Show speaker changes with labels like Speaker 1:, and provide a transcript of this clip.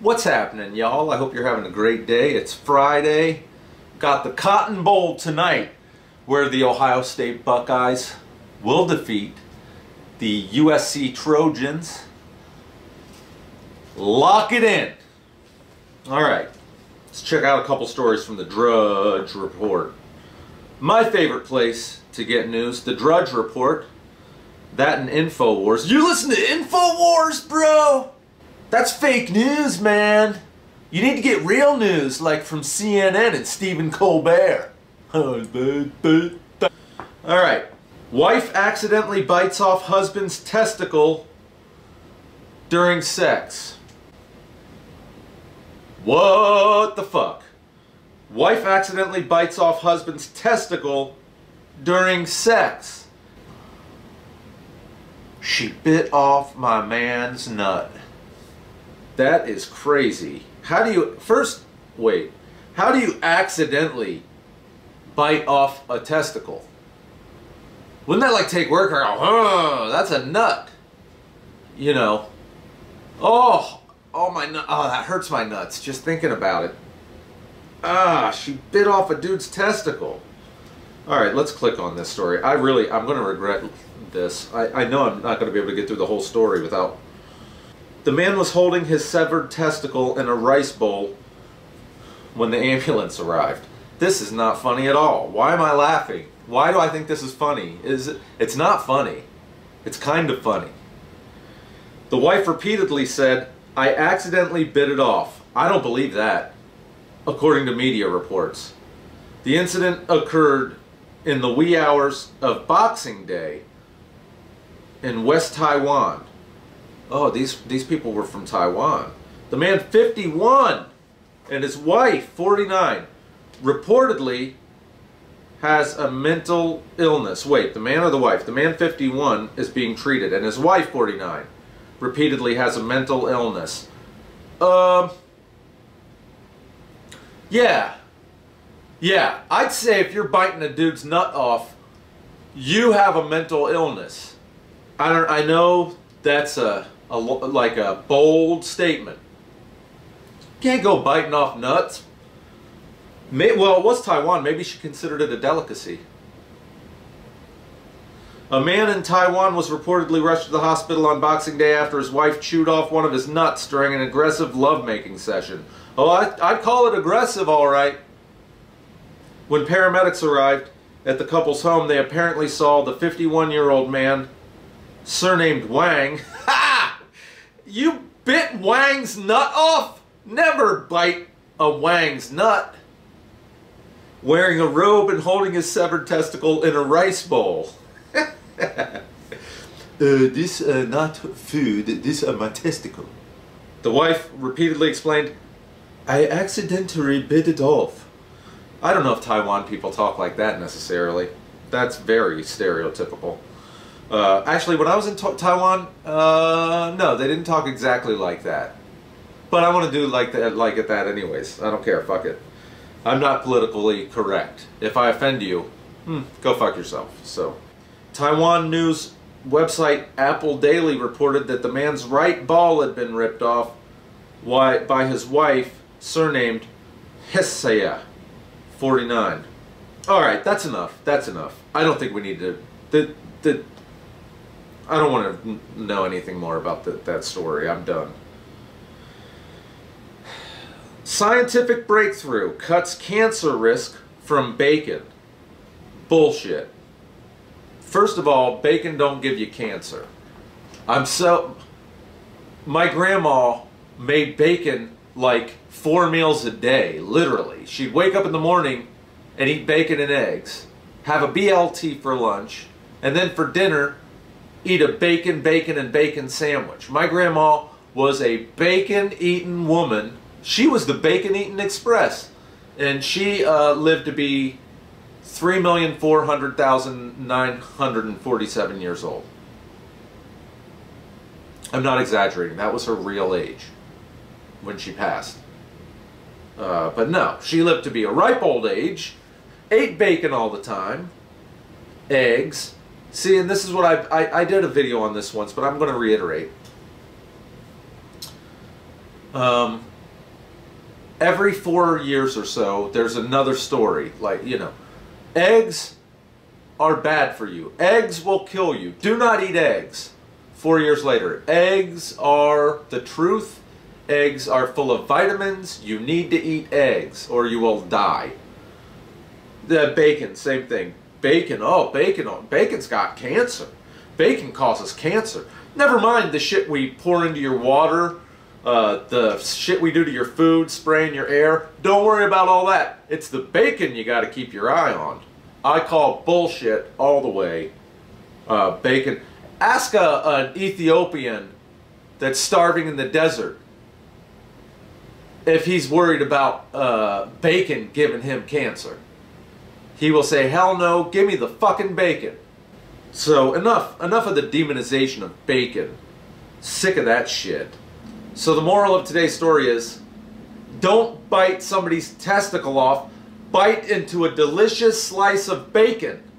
Speaker 1: What's happening, y'all? I hope you're having a great day. It's Friday. Got the Cotton Bowl tonight, where the Ohio State Buckeyes will defeat the USC Trojans. Lock it in. All right, let's check out a couple stories from the Drudge Report. My favorite place to get news, the Drudge Report. That and InfoWars. You listen to InfoWars, bro? That's fake news, man. You need to get real news, like from CNN and Stephen Colbert. Alright. Wife accidentally bites off husband's testicle during sex. What the fuck? Wife accidentally bites off husband's testicle during sex. She bit off my man's nut. That is crazy. How do you, first, wait, how do you accidentally bite off a testicle? Wouldn't that like take work? Or, oh, that's a nut. You know. Oh, oh my. Oh, that hurts my nuts just thinking about it. Ah, she bit off a dude's testicle. All right, let's click on this story. I really, I'm going to regret this. I, I know I'm not going to be able to get through the whole story without... The man was holding his severed testicle in a rice bowl when the ambulance arrived. This is not funny at all. Why am I laughing? Why do I think this is funny? Is it, It's not funny. It's kind of funny. The wife repeatedly said, I accidentally bit it off. I don't believe that, according to media reports. The incident occurred in the wee hours of Boxing Day in West Taiwan. Oh, these, these people were from Taiwan. The man, 51, and his wife, 49, reportedly has a mental illness. Wait, the man or the wife? The man, 51, is being treated, and his wife, 49, repeatedly has a mental illness. Um, yeah. Yeah, I'd say if you're biting a dude's nut off, you have a mental illness. I don't. I know that's a, a like a bold statement. Can't go biting off nuts. May, well, it was Taiwan. Maybe she considered it a delicacy. A man in Taiwan was reportedly rushed to the hospital on Boxing Day after his wife chewed off one of his nuts during an aggressive lovemaking session. Oh, I, I'd call it aggressive, all right. When paramedics arrived at the couple's home, they apparently saw the 51-year-old man, surnamed Wang. You bit Wang's nut off? Never bite a Wang's nut. Wearing a robe and holding his severed testicle in a rice bowl. uh, this uh, not food, this uh, my testicle. The wife repeatedly explained, I accidentally bit it off. I don't know if Taiwan people talk like that necessarily. That's very stereotypical. Uh, actually, when I was in Taiwan, uh, no, they didn't talk exactly like that. But I want to do like that, like it that anyways. I don't care. Fuck it. I'm not politically correct. If I offend you, hmm, go fuck yourself. So, Taiwan news website Apple Daily reported that the man's right ball had been ripped off by his wife, surnamed Hesaya, 49. All right, that's enough. That's enough. I don't think we need to. The the. I don't want to know anything more about the, that story. I'm done. Scientific breakthrough cuts cancer risk from bacon. Bullshit. First of all, bacon don't give you cancer. I'm so... My grandma made bacon like four meals a day, literally. She'd wake up in the morning and eat bacon and eggs, have a BLT for lunch, and then for dinner, eat a bacon, bacon, and bacon sandwich. My grandma was a bacon-eating woman she was the Bacon Eating Express. And she uh, lived to be 3,400,947 years old. I'm not exaggerating. That was her real age when she passed. Uh, but no, she lived to be a ripe old age, ate bacon all the time, eggs. See, and this is what I, I, I did a video on this once, but I'm going to reiterate. Um, every four years or so, there's another story. Like, you know, eggs are bad for you. Eggs will kill you. Do not eat eggs. Four years later, eggs are the truth. Eggs are full of vitamins. You need to eat eggs or you will die. The bacon, same thing. Bacon, oh, bacon, oh, bacon's got cancer. Bacon causes cancer. Never mind the shit we pour into your water, uh, the shit we do to your food, spraying your air. Don't worry about all that. It's the bacon you got to keep your eye on. I call bullshit all the way. Uh, bacon. Ask a, an Ethiopian that's starving in the desert if he's worried about uh, bacon giving him cancer. He will say, hell no, give me the fucking bacon. So enough, enough of the demonization of bacon. Sick of that shit. So the moral of today's story is, don't bite somebody's testicle off, bite into a delicious slice of bacon.